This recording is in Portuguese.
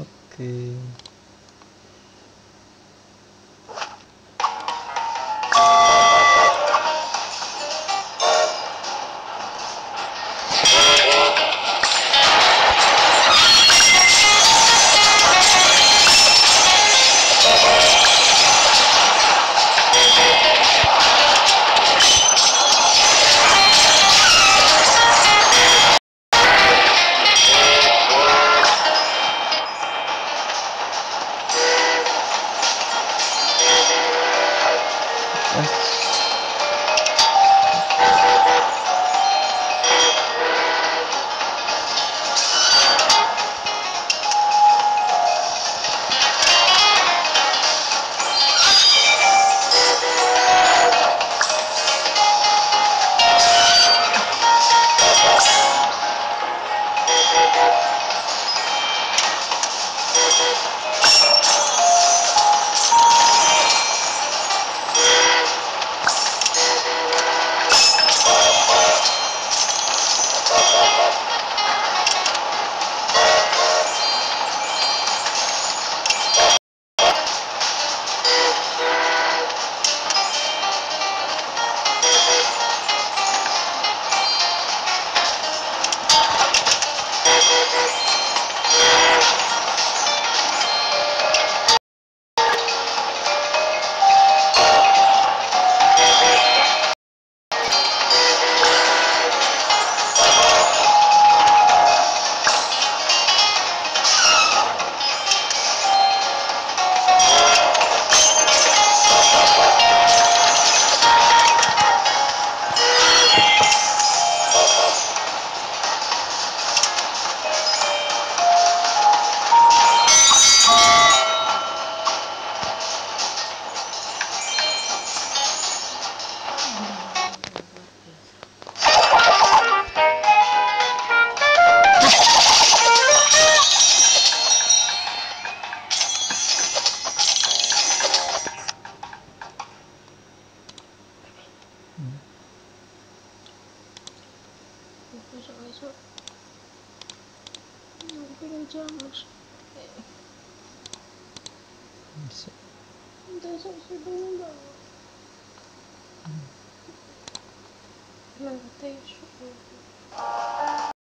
okay 了。Besok sudah enggak lantai syukur